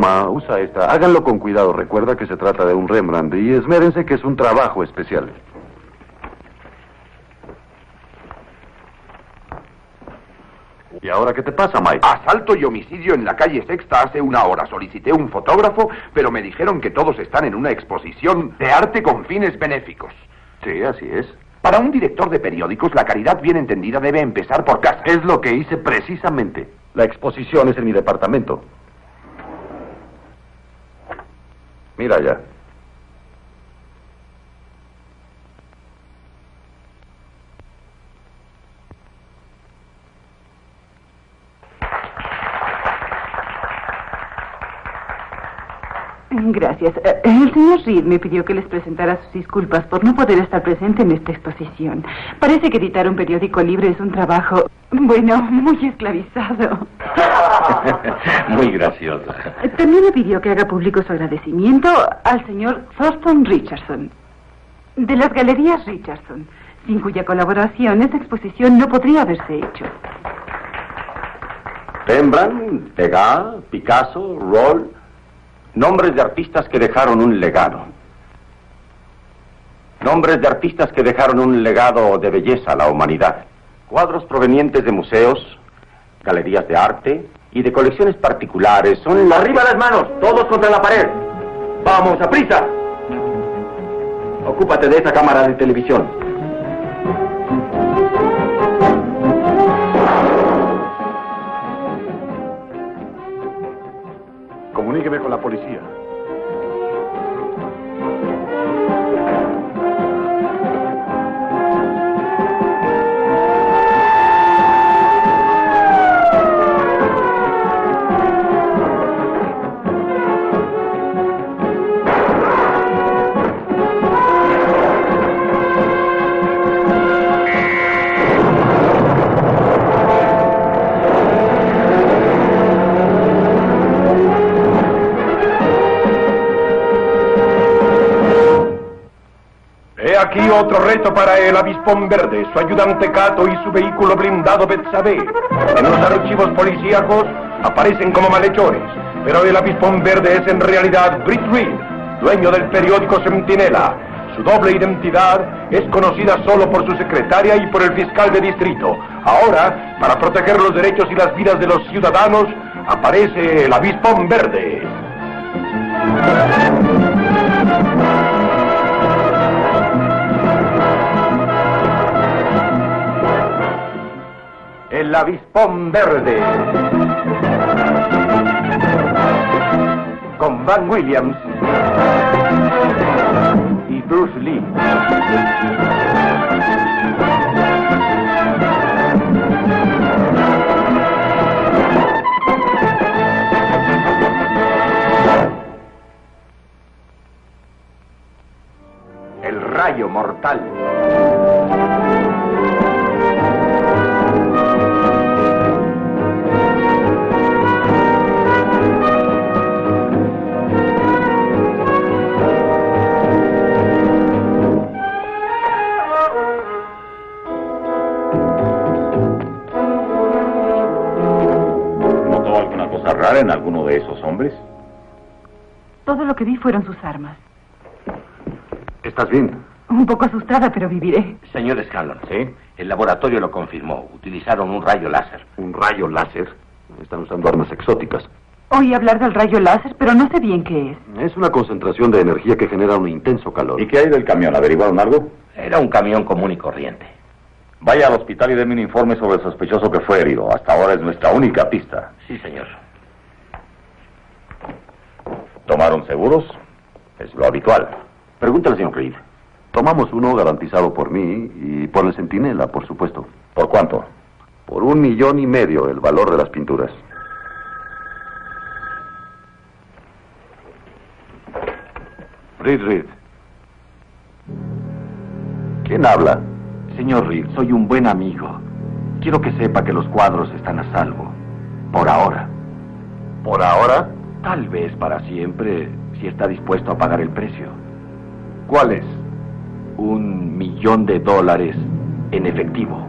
Toma, usa esta. Háganlo con cuidado. Recuerda que se trata de un Rembrandt y esmérense que es un trabajo especial. ¿Y ahora qué te pasa, Mike? Asalto y homicidio en la calle Sexta hace una hora. Solicité un fotógrafo, pero me dijeron que todos están en una exposición de arte con fines benéficos. Sí, así es. Para un director de periódicos, la caridad bien entendida debe empezar por casa. Es lo que hice precisamente. La exposición es en mi departamento. Mira ya. Gracias. Eh, El señor Reed me pidió que les presentara sus disculpas por no poder estar presente en esta exposición. Parece que editar un periódico libre es un trabajo, bueno, muy esclavizado. Muy gracioso. También me pidió que haga público su agradecimiento al señor Thurston Richardson, de las Galerías Richardson, sin cuya colaboración esta exposición no podría haberse hecho. Rembrandt, Degas, Picasso, Roll, nombres de artistas que dejaron un legado. Nombres de artistas que dejaron un legado de belleza a la humanidad. Cuadros provenientes de museos, galerías de arte y de colecciones particulares son... ¡Arriba las manos! ¡Todos contra la pared! ¡Vamos, a prisa! Ocúpate de esa cámara de televisión. Aquí otro reto para el avispón verde, su ayudante Cato y su vehículo blindado Betsabé. En los archivos policíacos aparecen como malhechores, pero el avispón verde es en realidad Britt Reed, dueño del periódico Centinela. Su doble identidad es conocida solo por su secretaria y por el fiscal de distrito. Ahora, para proteger los derechos y las vidas de los ciudadanos, aparece el avispón verde. El avispón verde. Con Van Williams y Bruce Lee. El rayo mortal. Que vi fueron sus armas. ¿Estás bien? Un poco asustada, pero viviré. Señor Scanlon, ¿sí? El laboratorio lo confirmó. Utilizaron un rayo láser. ¿Un rayo láser? Están usando armas exóticas. Oí hablar del rayo láser, pero no sé bien qué es. Es una concentración de energía que genera un intenso calor. ¿Y qué hay del camión? ¿Averiguaron algo? Era un camión común y corriente. Vaya al hospital y deme un informe sobre el sospechoso que fue herido. Hasta ahora es nuestra única pista. Sí, señor. ¿Tomaron seguros? Es lo habitual. Pregúntale, señor Reed. Tomamos uno garantizado por mí y por el centinela, por supuesto. ¿Por cuánto? Por un millón y medio el valor de las pinturas. Reed, Reed. ¿Quién habla? Señor Reed, soy un buen amigo. Quiero que sepa que los cuadros están a salvo. Por ahora. ¿Por ahora? Tal vez para siempre, si está dispuesto a pagar el precio. ¿Cuál es? Un millón de dólares en efectivo.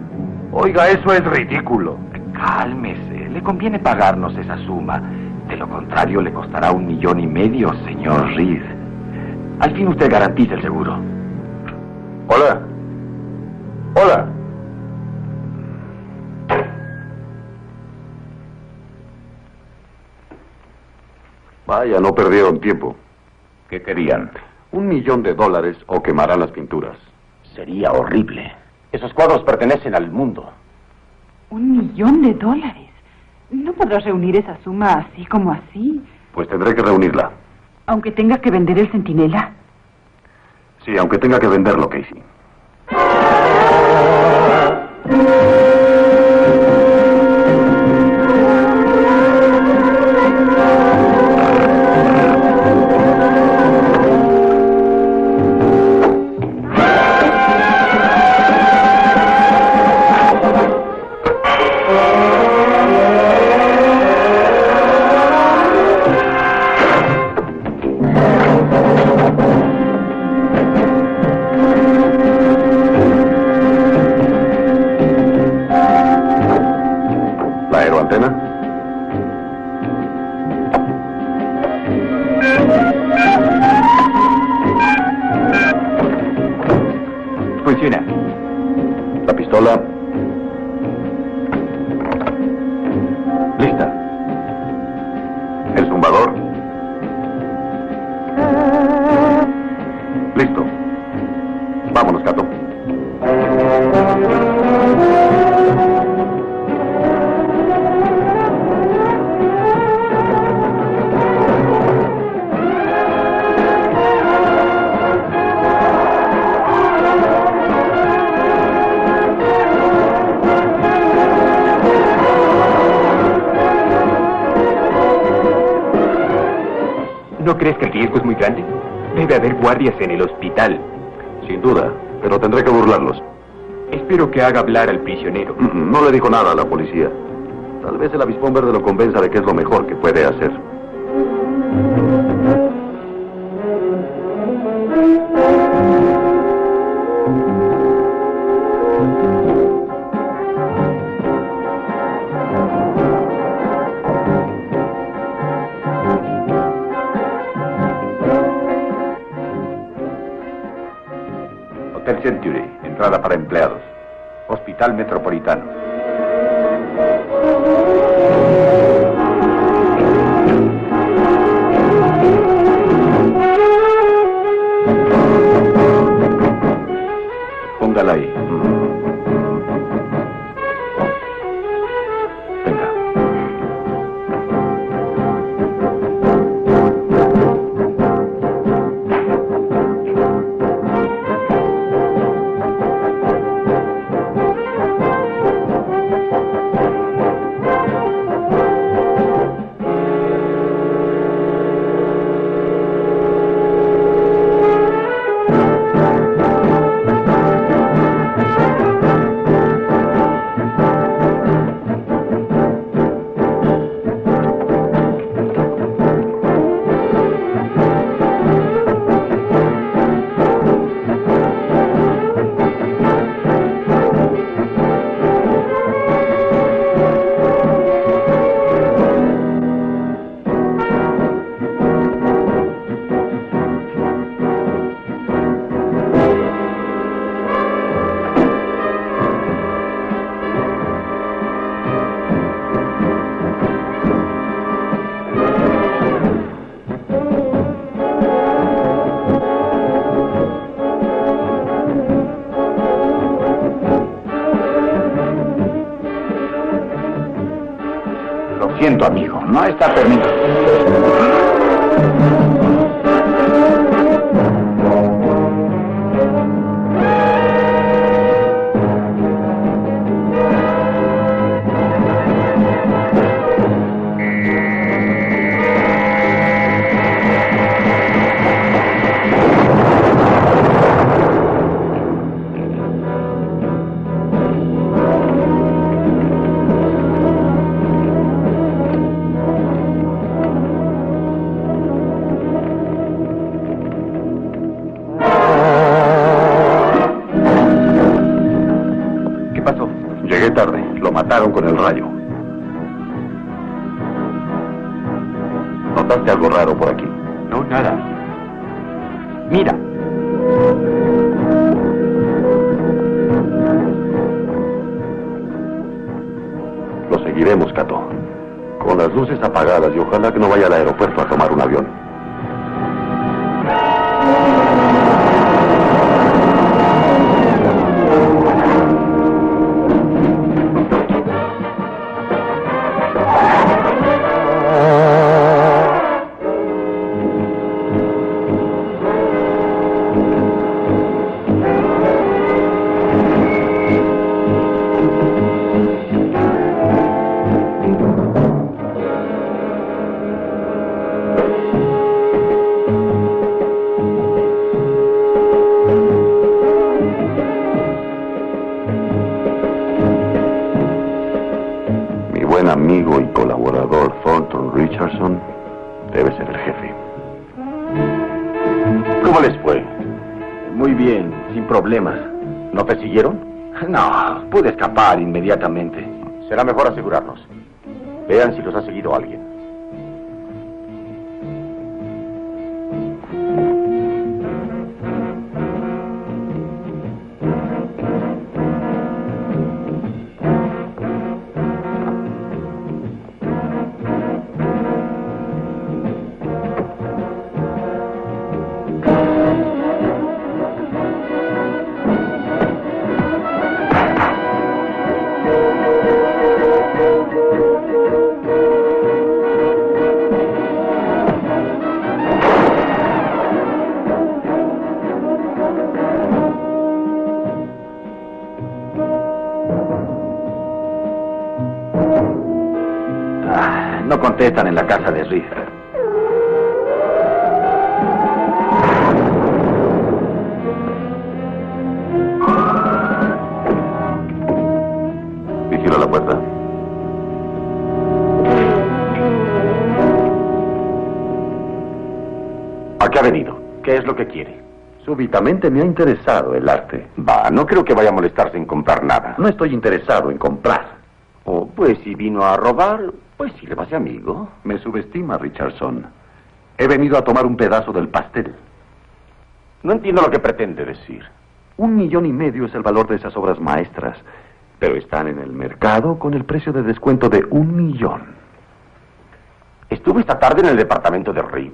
Oiga, eso es ridículo. Cálmese, le conviene pagarnos esa suma. De lo contrario, le costará un millón y medio, señor Reed. Al fin usted garantiza el seguro. Hola. Hola. Vaya, no perdieron tiempo. ¿Qué querían? Un millón de dólares o quemarán las pinturas. Sería horrible. Esos cuadros pertenecen al mundo. Un millón de dólares. No podrás reunir esa suma así como así, Pues tendré que reunirla. aunque tengas que vender el centinela. Sí, aunque tenga que venderlo, Casey. Aeroantena? Funciona. ¿La pistola? ¿No crees que el riesgo es muy grande? Debe haber guardias en el hospital. Sin duda, pero tendré que burlarlos. Espero que haga hablar al prisionero. Mm, No le dijo nada a la policía. Tal vez el avispón verde lo convenza de que es lo mejor que puede hacer. Para empleados. Seguiremos, Cato. Con las luces apagadas y ojalá que no vaya al aeropuerto a tomar un avión. Buen amigo y colaborador Thornton Richardson debe ser el jefe. ¿Cómo les fue? Muy bien, sin problemas. ¿No te siguieron? No, pude escapar inmediatamente. Será mejor asegurarnos. Vean si los ha seguido alguien. Contestan en la casa de Reed. Vigila la puerta. ¿A qué ha venido? ¿Qué es lo que quiere? Súbitamente me ha interesado el arte. Va, no creo que vaya a molestarse en comprar nada. No estoy interesado en comprar. Oh, pues si vino a robar, amigo. Me subestima, Richardson. He venido a tomar un pedazo del pastel. No entiendo lo que pretende decir. Un millón y medio es el valor de esas obras maestras, pero están en el mercado con el precio de descuento de un millón. Estuve esta tarde en el departamento de Reed.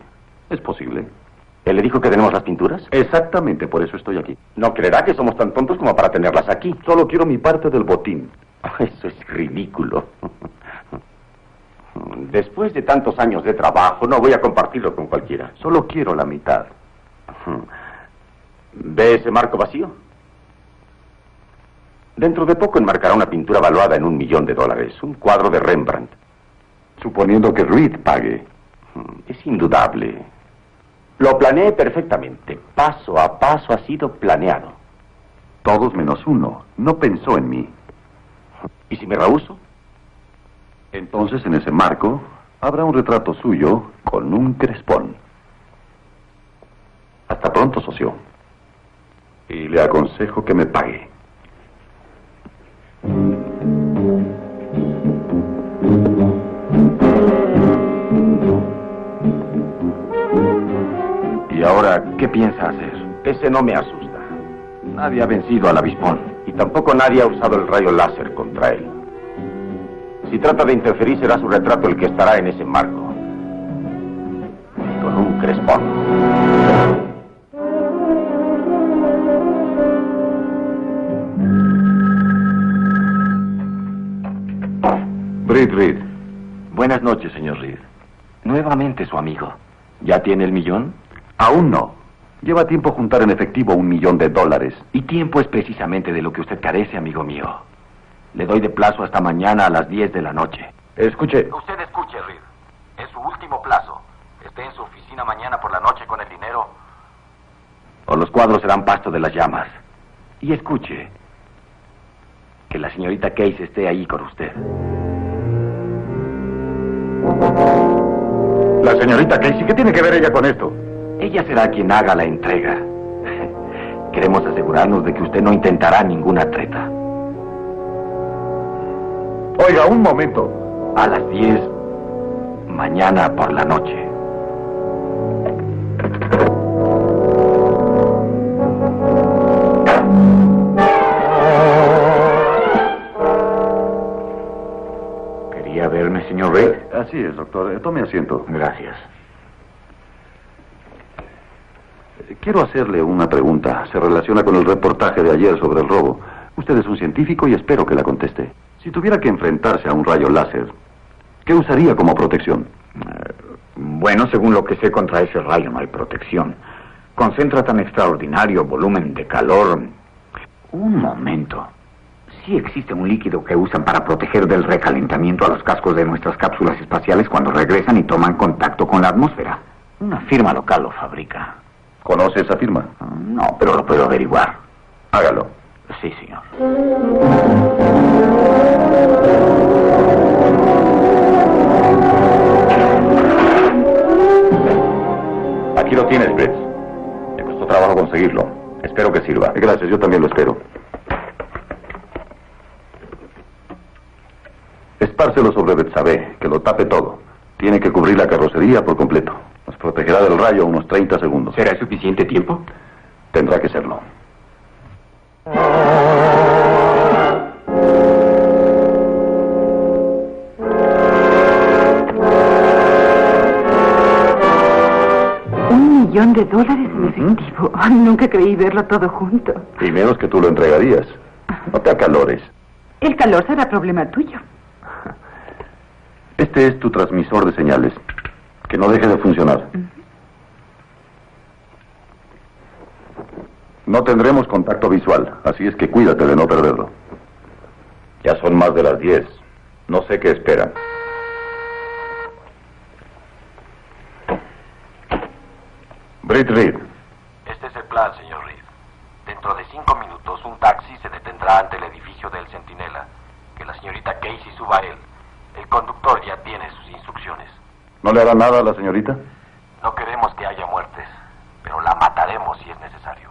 ¿Es posible? ¿Él le dijo que tenemos las pinturas? Exactamente, por eso estoy aquí. No creerá que somos tan tontos como para tenerlas aquí. Solo quiero mi parte del botín. Eso es ridículo. Después de tantos años de trabajo, no voy a compartirlo con cualquiera. Solo quiero la mitad. ¿Ve ese marco vacío? Dentro de poco enmarcará una pintura valuada en un millón de dólares, un cuadro de Rembrandt. Suponiendo que Reed pague. Es indudable. Lo planeé perfectamente. Paso a paso ha sido planeado. Todos menos uno. No pensó en mí. ¿Y si me rehuso? Entonces, en ese marco, habrá un retrato suyo con un crespón. Hasta pronto, socio. Y le aconsejo que me pague. ¿Y ahora qué piensa hacer? Ese no me asusta. Nadie ha vencido al avispón. Y tampoco nadie ha usado el rayo láser contra él. Si trata de interferir, será su retrato el que estará en ese marco. Con un crespón. Reed, Reed. Buenas noches, señor Reed. Nuevamente su amigo. ¿Ya tiene el millón? Aún no. Lleva tiempo juntar en efectivo un millón de dólares. Y tiempo es precisamente de lo que usted carece, amigo mío. Le doy de plazo hasta mañana a las 10 de la noche. Escuche. Usted escuche, Reed. Es su último plazo. Esté en su oficina mañana por la noche con el dinero. O los cuadros serán pasto de las llamas. Y escuche. Que la señorita Case esté ahí con usted. La señorita Casey, ¿qué tiene que ver ella con esto? Ella será quien haga la entrega. Queremos asegurarnos de que usted no intentará ninguna treta. Oiga, un momento. A las 10, mañana por la noche. ¿Quería verme, señor Reed? Así es, doctor. Eh, tome asiento. Gracias. Quiero hacerle una pregunta. Se relaciona con el reportaje de ayer sobre el robo. Usted es un científico y espero que la conteste. Si tuviera que enfrentarse a un rayo láser, ¿qué usaría como protección? Eh, Bueno, según lo que sé contra ese rayo no hay protección. Concentra tan extraordinario volumen de calor. Un momento. Sí existe un líquido que usan para proteger del recalentamiento a los cascos de nuestras cápsulas espaciales cuando regresan y toman contacto con la atmósfera. Una firma local lo fabrica. ¿Conoce esa firma? No, pero lo puedo averiguar. Hágalo. Sí, señor. Aquí lo tienes, Brett. Me costó trabajo conseguirlo. Espero que sirva. Gracias, yo también lo espero. Espárcelo sobre Betsabé, que lo tape todo. Tiene que cubrir la carrocería por completo. Nos protegerá del rayo unos 30 segundos. ¿Será suficiente tiempo? Tendrá que serlo. Un millón de dólares en efectivo. Ay, nunca creí verlo todo junto. Y menos que tú lo entregarías. No te acalores. El calor será problema tuyo. Este es tu transmisor de señales. Que no deje de funcionar. No tendremos contacto visual, así es que cuídate de no perderlo. Ya son más de las 10. No sé qué esperan. Britt Reed, Este es el plan, señor Reed. Dentro de cinco minutos, un taxi se detendrá ante el edificio del Centinela. Que la señorita Casey suba a él. El conductor ya tiene sus instrucciones. ¿no le hará nada a la señorita? No queremos que haya muertes, pero la mataremos si es necesario.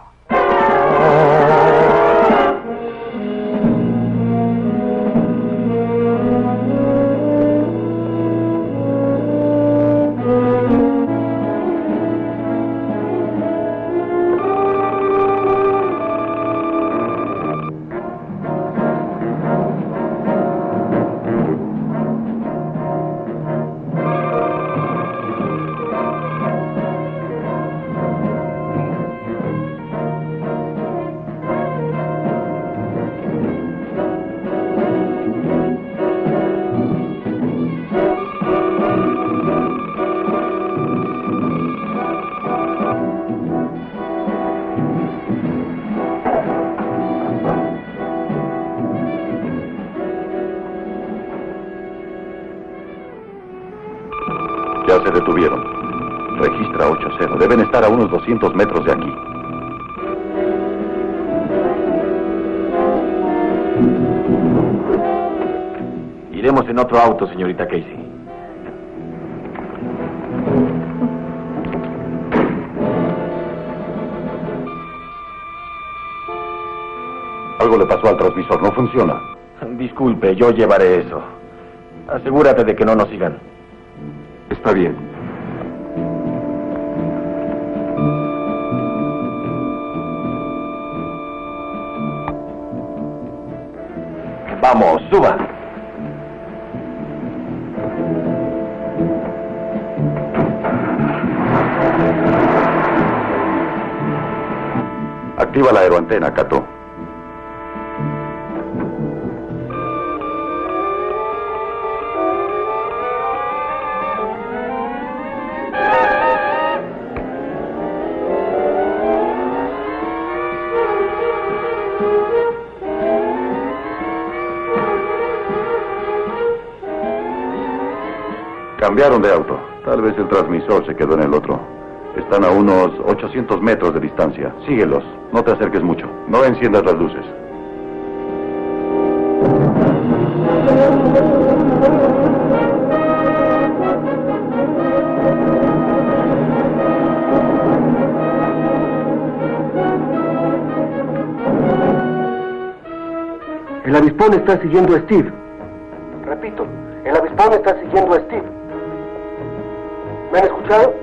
Se detuvieron. Registra 8-0. Deben estar a unos 200 metros de aquí. Iremos en otro auto, señorita Casey. Algo le pasó al transmisor. No funciona. Disculpe, yo llevaré eso. Asegúrate de que no nos sigan. Está bien. Vamos, suba. Activa la aeroantena, Cato. Cambiaron de auto. Tal vez el transmisor se quedó en el otro. Están a unos 800 metros de distancia. Síguelos. No te acerques mucho. No enciendas las luces. El avispón está siguiendo a Steve. Repito, el avispón está siguiendo a Steve. ¿Me han escuchado?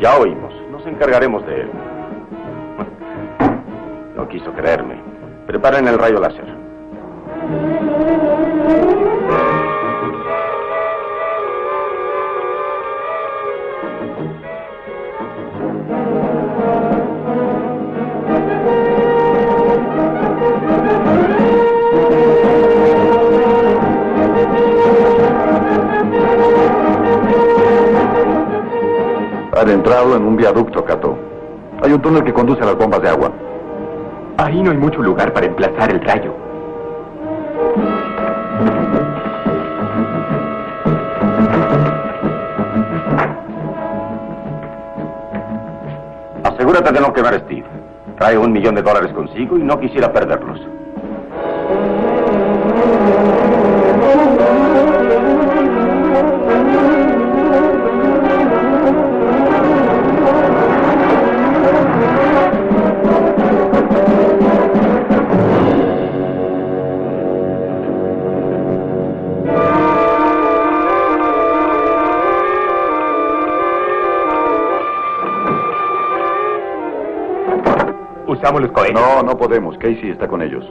Ya oímos. Nos encargaremos de él. No quiso creerme. Preparen el rayo láser. De entrarlo en un viaducto, Cato. Hay un túnel que conduce a las bombas de agua. Ahí no hay mucho lugar para emplazar el rayo. Asegúrate de no quemar Steve. Trae un millón de dólares consigo y no quisiera perderlos. Usamos los cohetes. No, no podemos. Casey está con ellos.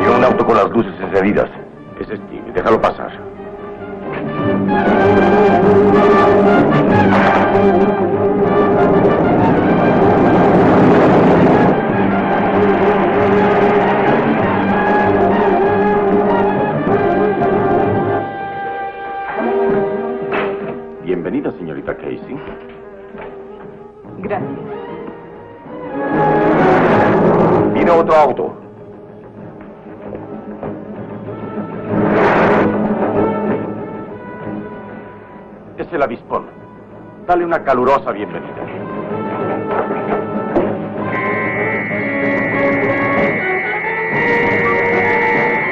Y un auto con las luces encendidas. Es Steve. Déjalo pasar. Otro auto. Es el avispón. Dale una calurosa bienvenida.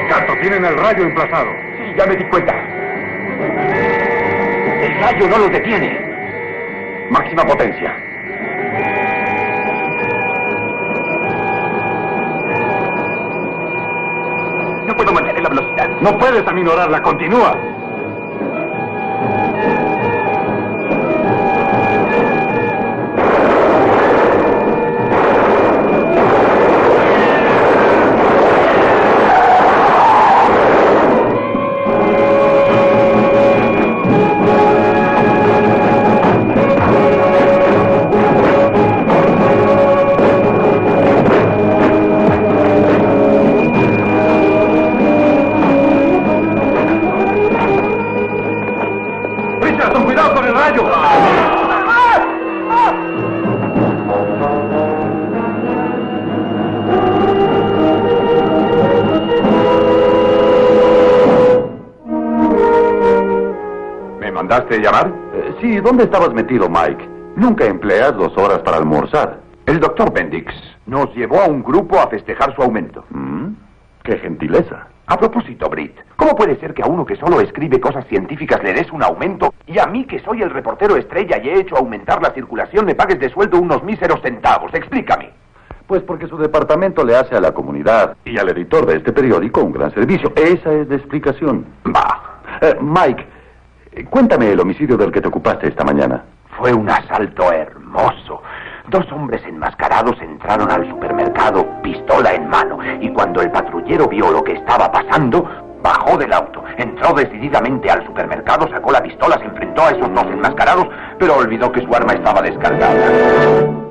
Cato, tienen el rayo emplazado. Sí, ya me di cuenta. El rayo no los detiene. Máxima potencia. Puedo mantener la velocidad. No puedes aminorarla, continúa. ¿Dónde estabas metido, Mike? Nunca empleas dos horas para almorzar. El doctor Bendix nos llevó a un grupo a festejar su aumento. ¿Mm? ¡Qué gentileza! A propósito, Britt, ¿cómo puede ser que a uno que solo escribe cosas científicas le des un aumento y a mí que soy el reportero estrella y he hecho aumentar la circulación me pagues de sueldo unos míseros centavos? Explícame. Pues porque su departamento le hace a la comunidad y al editor de este periódico un gran servicio. Esa es la explicación. Bah, Eh, Mike, cuéntame el homicidio del que te ocupaste esta mañana. fue un asalto hermoso. Dos hombres enmascarados entraron al supermercado, pistola en mano, y cuando el patrullero vio lo que estaba pasando, bajó del auto, entró decididamente al supermercado, sacó la pistola, se enfrentó a esos dos enmascarados, pero olvidó que su arma estaba descargada.